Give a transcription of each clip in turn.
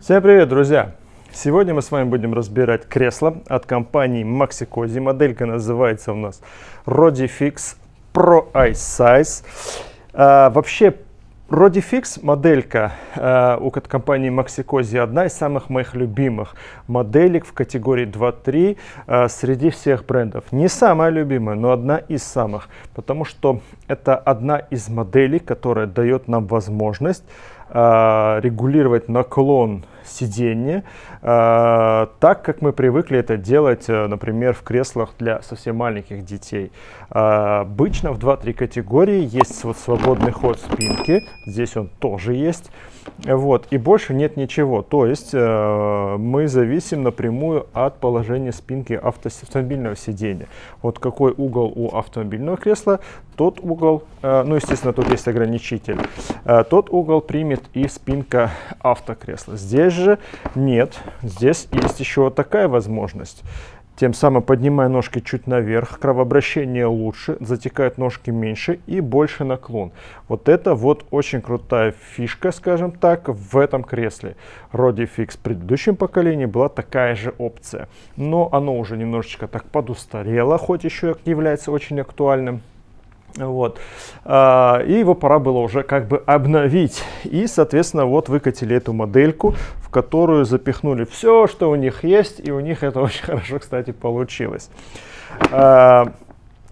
Всем привет, друзья! Сегодня мы с вами будем разбирать кресло от компании Maxicosi. Моделька называется у нас Rodifix Pro Ice Size. А, вообще, Rodifix моделька э, у компании Maxicosi одна из самых моих любимых моделек в категории 2-3 э, среди всех брендов. Не самая любимая, но одна из самых, потому что это одна из моделей, которая дает нам возможность регулировать наклон сиденья э, так, как мы привыкли это делать, э, например, в креслах для совсем маленьких детей. Э, обычно в 2-3 категории есть вот свободный ход спинки, здесь он тоже есть. Вот, и больше нет ничего. То есть э, мы зависим напрямую от положения спинки авто автомобильного сидения. Вот какой угол у автомобильного кресла, тот угол, э, ну естественно тут есть ограничитель, тот угол примет и спинка автокресла. Здесь же нет, здесь есть еще вот такая возможность тем самым поднимая ножки чуть наверх, кровообращение лучше, затекают ножки меньше и больше наклон. Вот это вот очень крутая фишка, скажем так, в этом кресле. Rodifix в предыдущем поколении была такая же опция, но оно уже немножечко так подустарело, хоть еще является очень актуальным. Вот. А, и его пора было уже как бы обновить. И, соответственно, вот выкатили эту модельку, в которую запихнули все, что у них есть. И у них это очень хорошо, кстати, получилось.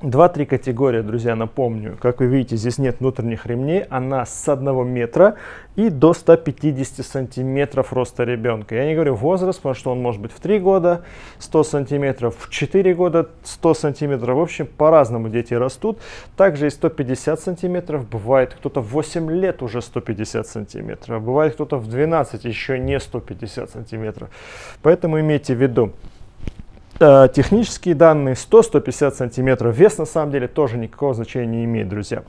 Два-три категории, друзья, напомню. Как вы видите, здесь нет внутренних ремней. Она с 1 метра и до 150 сантиметров роста ребенка. Я не говорю возраст, потому что он может быть в 3 года 100 сантиметров, в 4 года 100 сантиметров. В общем, по-разному дети растут. Также и 150 сантиметров. Бывает кто-то в 8 лет уже 150 сантиметров. Бывает кто-то в 12 еще не 150 сантиметров. Поэтому имейте в виду, технические данные 100-150 сантиметров. Вес на самом деле тоже никакого значения не имеет, друзья.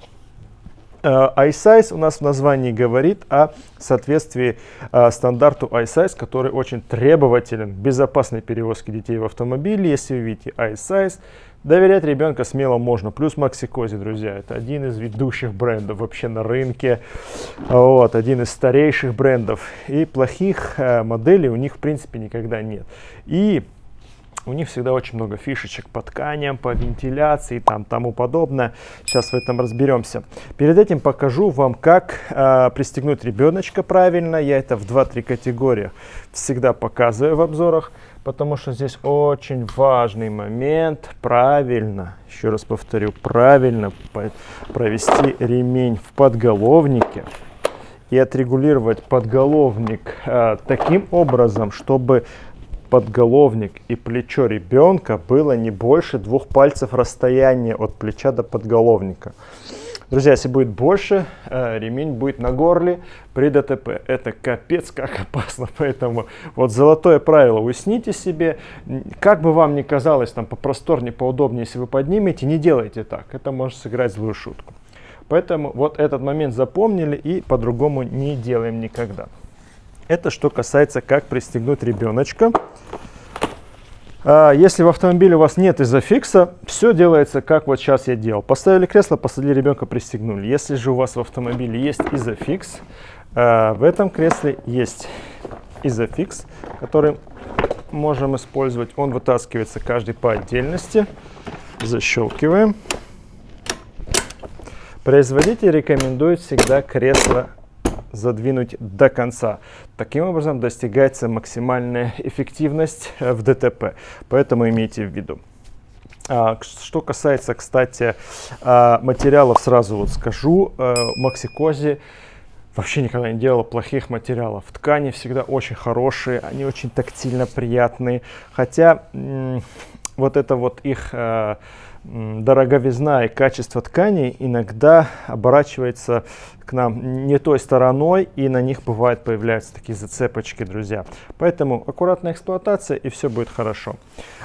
Uh, iSize у нас в названии говорит о соответствии uh, стандарту iSize, который очень требователен безопасной перевозке детей в автомобиле. Если вы видите iSize, доверять ребенка смело можно. Плюс Maxikozi, друзья, это один из ведущих брендов вообще на рынке. Вот, один из старейших брендов. И плохих моделей у них в принципе никогда нет. И у них всегда очень много фишечек по тканям, по вентиляции и там тому подобное. Сейчас в этом разберемся. Перед этим покажу вам, как э, пристегнуть ребеночка правильно. Я это в 2-3 категории всегда показываю в обзорах, потому что здесь очень важный момент. Правильно, еще раз повторю, правильно провести ремень в подголовнике и отрегулировать подголовник э, таким образом, чтобы подголовник и плечо ребенка было не больше двух пальцев расстояния от плеча до подголовника. Друзья, если будет больше, э, ремень будет на горле при ДТП. Это капец как опасно, поэтому вот золотое правило, усните себе. Как бы вам ни казалось там попросторнее, поудобнее, если вы поднимете, не делайте так. Это может сыграть злую шутку. Поэтому вот этот момент запомнили и по-другому не делаем никогда. Это что касается, как пристегнуть ребеночка. А, если в автомобиле у вас нет изофикса, все делается, как вот сейчас я делал. Поставили кресло, посадили ребенка, пристегнули. Если же у вас в автомобиле есть изофикс, а, в этом кресле есть изофикс, который можем использовать. Он вытаскивается каждый по отдельности. Защелкиваем. Производитель рекомендует всегда кресло задвинуть до конца. Таким образом достигается максимальная эффективность э, в ДТП. Поэтому имейте в виду. А, что касается, кстати, а, материалов, сразу вот скажу, э, Максикози вообще никогда не делала плохих материалов. Ткани всегда очень хорошие, они очень тактильно приятные. Хотя вот это вот их э, дороговизна и качество тканей иногда оборачивается к нам не той стороной, и на них бывает появляются такие зацепочки, друзья. Поэтому аккуратная эксплуатация, и все будет хорошо.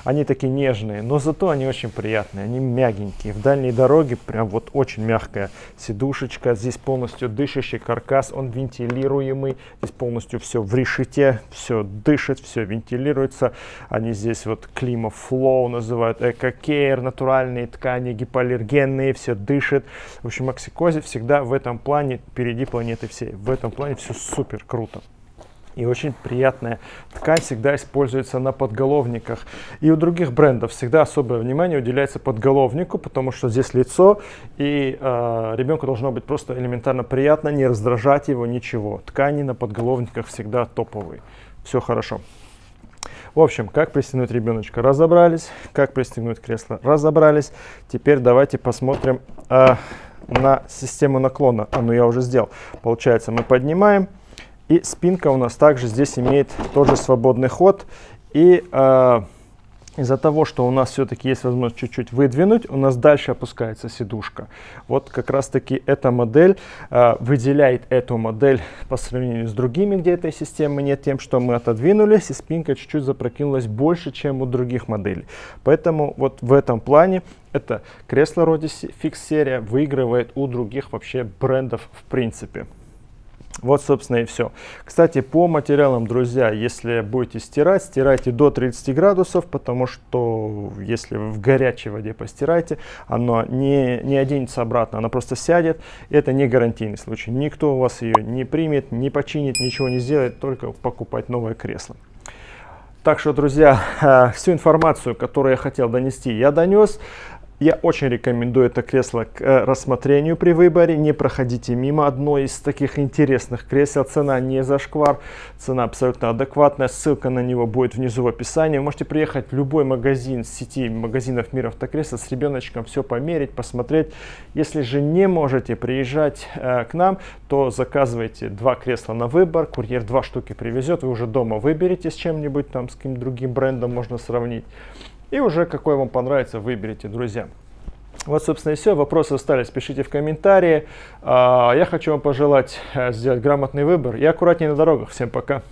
Они такие нежные, но зато они очень приятные, они мягенькие. В дальней дороге прям вот очень мягкая сидушечка, здесь полностью дышащий каркас, он вентилируемый, здесь полностью все в решете, все дышит, все вентилируется. Они здесь вот климафлоу называют, экокейр, натуральные ткани, гипоаллергенные, все дышит. В общем, оксикозе всегда в этом плане плане впереди планеты всей. В этом плане все супер круто. И очень приятная ткань всегда используется на подголовниках. И у других брендов всегда особое внимание уделяется подголовнику, потому что здесь лицо, и э, ребенку должно быть просто элементарно приятно, не раздражать его, ничего. Ткани на подголовниках всегда топовые. Все хорошо. В общем, как пристегнуть ребеночка разобрались, как пристегнуть кресло разобрались. Теперь давайте посмотрим э, на систему наклона. А, ну я уже сделал. Получается, мы поднимаем. И спинка у нас также здесь имеет тоже свободный ход. И э, из-за того, что у нас все-таки есть возможность чуть-чуть выдвинуть, у нас дальше опускается сидушка. Вот как раз-таки эта модель э, выделяет эту модель по сравнению с другими, где этой системы нет, тем, что мы отодвинулись, и спинка чуть-чуть запрокинулась больше, чем у других моделей. Поэтому вот в этом плане это кресло Rodis Fix серия выигрывает у других вообще брендов в принципе. Вот, собственно, и все. Кстати, по материалам, друзья, если будете стирать, стирайте до 30 градусов, потому что если в горячей воде постираете, оно не, не оденется обратно, оно просто сядет. Это не гарантийный случай. Никто у вас ее не примет, не починит, ничего не сделает, только покупать новое кресло. Так что, друзья, всю информацию, которую я хотел донести, я донес. Я очень рекомендую это кресло к э, рассмотрению при выборе. Не проходите мимо одной из таких интересных кресел. Цена не зашквар, цена абсолютно адекватная. Ссылка на него будет внизу в описании. Вы можете приехать в любой магазин сети магазинов мира автокресла с ребеночком, все померить, посмотреть. Если же не можете приезжать э, к нам, то заказывайте два кресла на выбор. Курьер два штуки привезет, вы уже дома выберете с чем-нибудь, там с каким-то другим брендом можно сравнить. И уже какой вам понравится, выберите, друзья. Вот, собственно, и все. Вопросы остались, пишите в комментарии. А, я хочу вам пожелать э, сделать грамотный выбор и аккуратнее на дорогах. Всем пока.